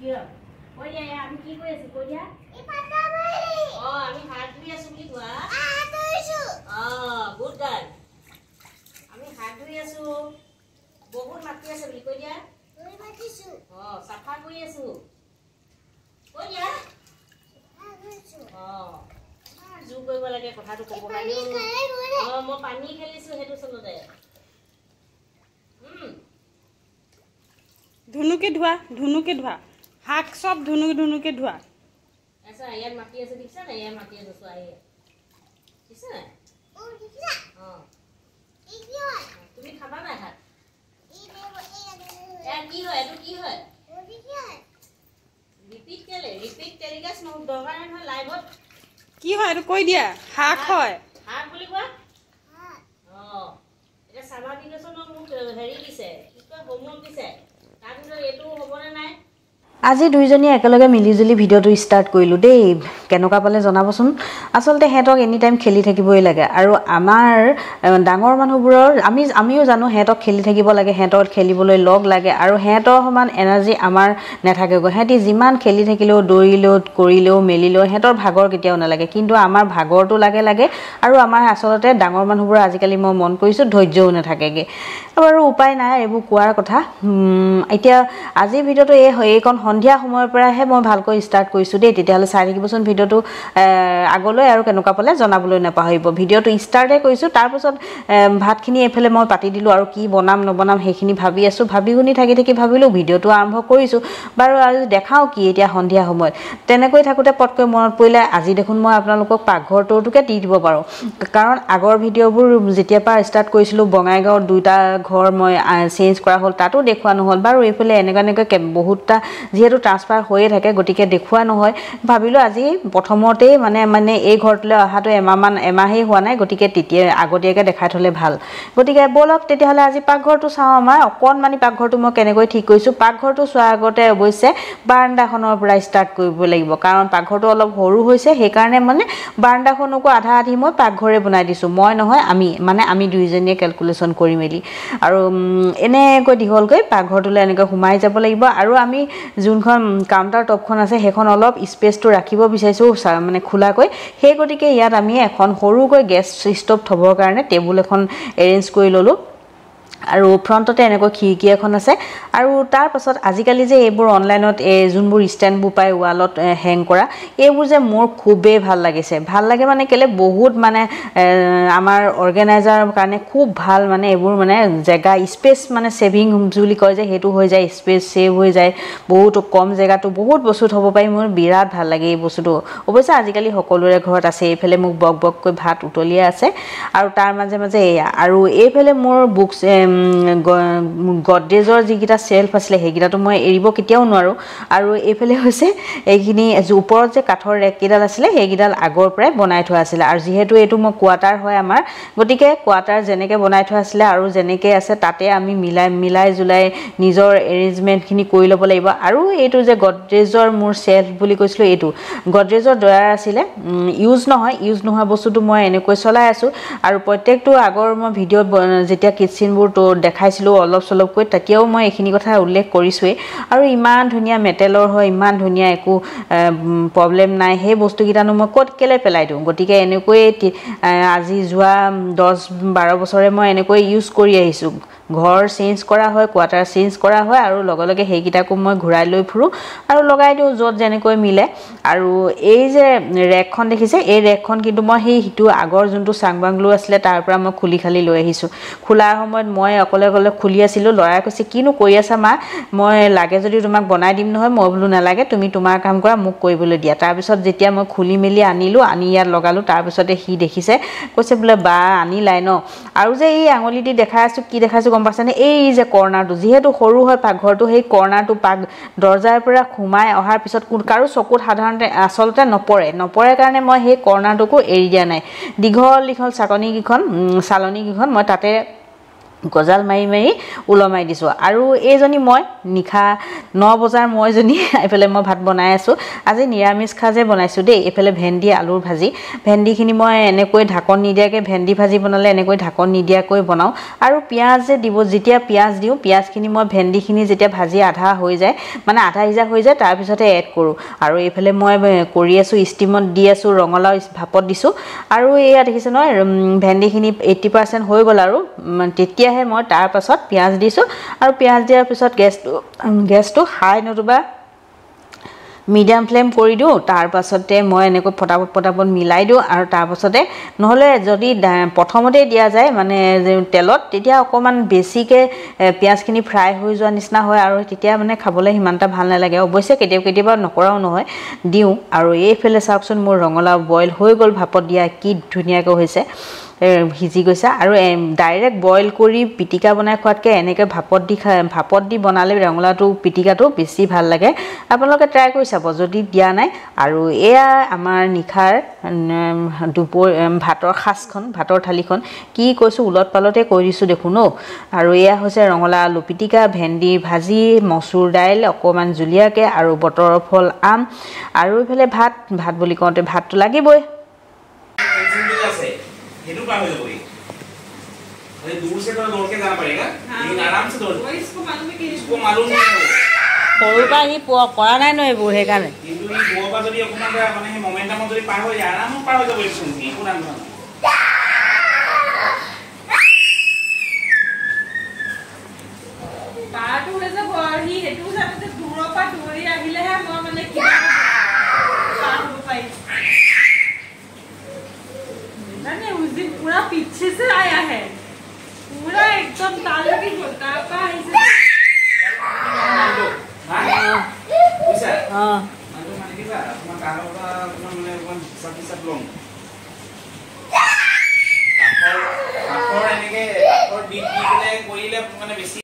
কিয় দিয়া আমি কি কৰি আছো কৈ দিয়া অ আমি হাত ধুই আছো বুলি কোৱা অ গুড গাৰ্ল আমি হাত ধুই আছো বহুত মাতি আছে বুলি কৈ দিয়া অ চাফা কৰি আছো কৈ দিয়া অ ইমান জোৰ কৰিব লাগে কথাটো ক'ব কাৰণে অ মই পানী খেলিছো সেইটো চলতে উম ধুনুকে ধোৱা ধুনুকে ধোৱা। শাক চব ধুনুক ধুনুকে ধোৱা। কি হয়? এইটো কি দিয়া। শাক হয়। শাক বুলি কোৱা? অ। এতিয়া ভেকেশ্যনত মোক হেৰি দিছে। কি কয় হোমৱৰ্ক দিছে। তাৰপিছত এইটো হ'বনে নাই? আজি দুইজনীয়ে একেলগে মিলিজুলি ভিডিঅ'টো ষ্টাৰ্ট কৰিলোঁ দেই। কেনেকুৱা পালে জনাবচোন। আচলতে সিহঁতক এনি টাইম খেলি থাকিবই লাগে। আৰু আমাৰ ডাঙৰ মানুহবোৰৰ আমি আমিও জানো সিহঁতক খেলি থাকিব লাগে সিহঁতক খেলিবলৈ লগ লাগে আৰু সিহঁতৰ সমান এনাৰ্জি আমাৰ নাথাকেগৈ। সিহঁতি যিমান খেলি থাকিলেও দৌৰিলেও কৰিলেও মেলিলেও সিহঁতৰ ভাগৰ কেতিয়াও নালাগে। কিন্তু আমাৰ ভাগৰটো লাগে লাগে আৰু আমাৰ আচলতে ডাঙৰ মানুহবোৰৰ আজিকালি মই মন কৰিছোঁ ধৈৰ্যও নাথাকেগৈ। বাৰু উপায় নাই এইবোৰ কোৱাৰ কথা। এতিয়া আজিৰ ভিডিঅ'টো এই এইকণ সন্ধিয়া সময়ৰ পৰাহে মই ভালকৈ ষ্টাৰ্ট কৰিছোঁ দেই। তেতিয়াহ'লে চাই থাকিবচোন ভিডিঅ'টো আগলৈ আৰু কেনেকুৱা পালে জনাবলৈ নাপাহৰিব। ভিডিঅ'টো ষ্টাৰ্টে কৰিছোঁ তাৰপাছত ভাতখিনি এইফালে মই পাতি দিলোঁ আৰু কি বনাম নবনাম সেইখিনি ভাবি আছোঁ। ভাবি শুনি থাকি থাকি ভাবিলোঁ ভিডিঅ'টো আৰম্ভ কৰিছোঁ। বাৰু আৰু দেখাওঁ কি এতিয়া সন্ধিয়া সময়ত। তেনেকৈ থাকোঁতে পটকৈ মনত পৰিলে আজি দেখোন মই আপোনালোকক পাকঘৰটোকে দি দিব পাৰোঁ। কাৰণ আগৰ ভিডিঅ'বোৰ যেতিয়াৰ পৰা ষ্টাৰ্ট কৰিছিলোঁ বঙাইগাঁৱত দুটা ঘৰ মই চেঞ্জ কৰা হ'ল তাতো দেখুওৱা নহ'ল। বাৰু এইফালে এনেকুৱা এনেকৈ বহুতটা যিহেতু ট্ৰান্সফাৰ হৈয়ে থাকে গতিকে দেখুওৱা নহয়। ভাবিলোঁ আজি প্ৰথমতেই মানে মানে এই ঘৰটোলৈ অহাটো এমাহমান এমাহেই হোৱা নাই গতিকে তেতিয়া আগতীয়াকৈ দেখাই থ'লে ভাল। গতিকে ব'লক তেতিয়াহ'লে আজি পাকঘৰটো চাওঁ আমাৰ অকণমানি পাকঘৰটো মই কেনেকৈ ঠিক কৰিছোঁ। পাকঘৰটো চোৱাৰ আগতে অৱশ্যে বাৰাণ্ডাখনৰ পৰা ষ্টাৰ্ট কৰিব লাগিব। কাৰণ পাকঘৰটো অলপ সৰু হৈছে সেইকাৰণে মানে বাৰাণ্ডাখনকো আধা আধি মই পাকঘৰে বনাই দিছোঁ। মই নহয় আমি মানে আমি দুইজনীয়ে কেলকুলেশ্যন কৰি মেলি। আৰু এনেকৈ দীঘলকৈ পাকঘৰটোলৈ এনেকৈ সোমাই যাব লাগিব। আৰু আমি যোনখন কাউণ্টাৰ টপখন আছে সেইখন অলপ স্পেচটো ৰাখিব বিচাৰিছোঁ মানে খোলাকৈ। সেই গতিকে ইয়াত আমি এখন সৰুকৈ গেছ ষ্ট'ভ থ'বৰ কাৰণে টেবুল এখন এৰেঞ্জ কৰি ল'লোঁ। আৰু ফ্ৰণ্টতে এনেকৈ খিৰিকী এখন আছে। আৰু তাৰ পাছত আজিকালি যে এইবোৰ অনলাইনত এই যোনবোৰ ষ্টেণ্ডবোৰ পায় ৱালত হেং কৰা এইবোৰ যে মোৰ খুবেই ভাল লাগিছে। ভাল লাগে মানে কেলৈ বহুত মানে আমাৰ অৰ্গেনাইজাৰৰ কাৰণে খুব ভাল মানে এইবোৰ মানে জেগা স্পেচ মানে ছেভিং বুলি কয় যে সেইটো হৈ যায় স্পেচ ছেভ হৈ যায় বহুতো কম জেগাতো বহুত বস্তু থ'ব পাৰি মোৰ বিৰাট ভাল লাগে এই বস্তুটো। অৱশ্যে আজিকালি সকলোৰে ঘৰত আছে এইফালে মোক বক বককৈ ভাত উতলিয়ে আছে। আৰু তাৰ মাজে মাজে এয়া আৰু এইফালে মোৰ বুকছ গডৰেজৰ যিকেইটা চেল্ফ আছিলে সেইকেইটাতো মই এৰিব কেতিয়াও নোৱাৰোঁ। আৰু এইফালে হৈছে এইখিনি ওপৰত যে কাঠৰ ৰেককেইডাল আছিলে সেইকেইডাল আগৰ পৰাই বনাই থোৱা আছিলে। আৰু যিহেতু এইটো মই কোৱাৰ্টাৰ হয় আমাৰ গতিকে কোৱাৰ্টাৰ যেনেকৈ বনাই থোৱা আছিলে আৰু যেনেকৈ আছে তাতে আমি মিলাই মিলাই জুলাই নিজৰ এৰেঞ্জমেণ্টখিনি কৰি ল'ব লাগিব। আৰু এইটো যে গডৰেজৰ মোৰ চেল্ফ বুলি কৈছিলোঁ এইটো। গডৰেজৰ ডয়াৰ আছিলে ইউজ নহয় ইউজ নোহোৱা বস্তুটো মই এনেকৈ চলাই আছোঁ। আৰু প্ৰত্যেকটো আগৰ মই ভিডিঅ'ত যেতিয়া কিটচিনবোৰ তো দেখাইছিলোঁ অলপ চলপকৈ তেতিয়াও মই এইখিনি কথা উল্লেখ কৰিছোঁৱেই। আৰু ইমান ধুনীয়া মেটেলৰ হয় ইমান ধুনীয়া একো প্ৰব্লেম নাই। সেই বস্তুকেইটানো মই ক'ত কেলৈ পেলাই দিওঁ? গতিকে এনেকৈয়ে আজি যোৱা দহ বাৰ বছৰে মই এনেকৈ ইউজ কৰি আহিছোঁ। ঘৰ চেঞ্জ কৰা হয় কোৱাৰ্টাৰ চেঞ্জ কৰা হয় আৰু লগে লগে সেইকেইটাকো মই ঘূৰাই লৈ ফুৰোঁ আৰু লগাই দিওঁ য'ত যেনেকৈ মিলে। আৰু এই যে ৰেকখন দেখিছে এই ৰেকখন কিন্তু মই সেই সিটো আগৰ যোনটো চাংবাংলো আছিলে তাৰ পৰা মই খুলি খালি লৈ আহিছোঁ। খোলাৰ সময়ত মই অকলে অকলে খুলি আছিলোঁ ল'ৰাই কৈছে কিনো কৰি আছা মা? মই লাগে যদি তোমাক বনাই দিম নহয় মই বোলো নালাগে তুমি তোমাৰ কাম কৰা মোক কৰিবলৈ দিয়া। তাৰপিছত যেতিয়া মই খুলি মেলি আনিলোঁ আনি ইয়াত লগালোঁ তাৰপিছতে সি দেখিছে কৈছে বোলে বা আনিলাই ন? আৰু যে এই আঙুলি দি দেখাই আছোঁ কি দেখাইছোঁ গম পাইছেনে? এই যে কৰ্ণাৰটো যিহেতু সৰু হয় পাকঘৰটো সেই কৰ্ণাৰটো পাক দৰ্জাৰ পৰা সোমাই অহাৰ পিছত কাৰো চকুত সাধাৰণতে আচলতে নপৰে। নপৰে কাৰণে মই সেই কৰ্ণাৰটোকো এৰি দিয়া নাই। দীঘল দীঘল চাকনিকেইখন চালনীকেইখন মই তাতে গজাল মাৰি মাৰি ওলমাই দিছোঁ। আৰু এইজনী মই নিশা ন বজাৰ মইজনী এইফালে মই ভাত বনাই আছোঁ। আজি নিৰামিষ সাজে বনাইছোঁ দেই এইফালে ভেন্দি আলুৰ ভাজি। ভেন্দিখিনি মই এনেকৈ ঢাকন নিদিয়াকৈ ভেন্দি ভাজি বনালে এনেকৈ ঢাকন নিদিয়াকৈ বনাওঁ। আৰু পিঁয়াজ যে দিব যেতিয়া পিঁয়াজ দিওঁ পিঁয়াজখিনি মই ভেন্দিখিনি যেতিয়া ভাজি আধা হৈ যায় মানে আধা সিজা হৈ যায় তাৰপিছতে এড কৰোঁ। আৰু এইফালে মই কৰি আছোঁ ষ্টিমত দি আছোঁ ৰঙালাও ভাপত দিছোঁ। আৰু এয়া দেখিছে নহয় ভেন্দিখিনি এইট্টি পাৰ্চেণ্ট হৈ গ'ল আৰু তেতিয়া তেতিয়াহে মই তাৰপাছত পিঁয়াজ দিছোঁ। আৰু পিঁয়াজ দিয়াৰ পিছত গেছটো গেছটো হাই নতুবা মিডিয়াম ফ্লেম কৰি দিওঁ। তাৰপাছতে মই এনেকৈ পটাপট পটাপট মিলাই দিওঁ আৰু তাৰপাছতে নহ'লে যদি প্ৰথমতেই দিয়া যায় মানে তেলত তেতিয়া অকণমান বেছিকৈ পিঁয়াজখিনি ফ্ৰাই হৈ যোৱা নিচিনা হয় আৰু তেতিয়া মানে খাবলৈ সিমান এটা ভাল নালাগে। অৱশ্যে কেতিয়াবা কেতিয়াবা নকৰাও নহয় দিওঁ। আৰু এইফালে চাওকচোন মোৰ ৰঙালাও বইল হৈ গ'ল ভাপত দিয়া কি ধুনীয়াকৈ হৈছে। সিজি গৈছে আৰু ডাইৰেক্ট বইল কৰি পিটিকা বনাই খোৱাতকৈ এনেকৈ ভাপত দি খাই ভাপত দি বনালে ৰঙালাওটো পিটিকাটো বেছি ভাল লাগে। আপোনালোকে ট্ৰাই কৰি চাব যদি দিয়া নাই। আৰু এয়া আমাৰ নিশাৰ দুপৰ ভাতৰ সাজখন ভাতৰ থালিখন কি কৈছোঁ ওলট পালতে কৈ দিছোঁ দেখোন অ' আৰু এয়া হৈছে ৰঙালাও আলু পিটিকা ভেন্দি ভাজি মচুৰ দাইল অকণমান জুলীয়াকৈ আৰু বতৰৰ ফল আম। আৰু এইফালে ভাত ভাত বুলি কওঁতে ভাতটো লাগিবই। সেইটো পাৰ হৈ যাবহি अरे दूर से तो दौड़ के जाना पड़ेगा लेकिन आराम से दौड़ इसको मालूम नहीं है সৰুৰ পৰা সি কৰা নাই ন এইবোৰ সেইকাৰণে কিন্তু ই দূৰৰ পৰা যদি অকণমান মানে সেই মমেণ্টামত যদি পাৰ হৈ যায় আৰামত পাৰ হৈ যাব এইচোন একো নাই 아.